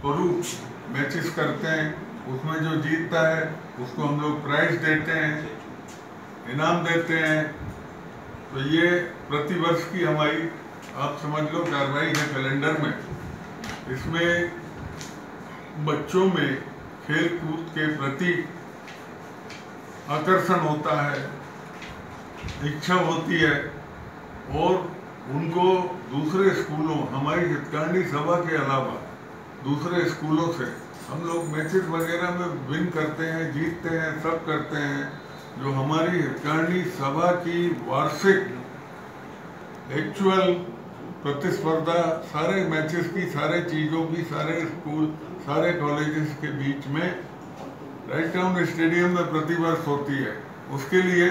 स्वरूप मैचेस करते हैं, उसमें जो जीतता है, उसको हम लोग प्राइज देते हैं, इनाम देते हैं। तो ये प्रतिवर्ष की हमारी, आप समझ लो, कार्रवाई है कैलेंडर में। इसमें बच्चों में खेल कूद के प्रति आकर्षण होता है, इच्छा होती है, और उनको दूसरे स्कूलों, हमारी हितकांडी सभा के अलावा दूसरे स्कूलों से। हम लोग मैचेस वगैरह में विन करते हैं, जीतते हैं, सब करते हैं। जो हमारी हितकांडी सभा की वार्षिक एक्चुअल प्रतिस्पर्धा, सारे मैचेस की, सारे चीज़ों की, सारे स्कूल, सारे कॉलेजेस के बीच में राइट टाउन स्टेडियम में प्रतिवर्ष होती है। उसके लिए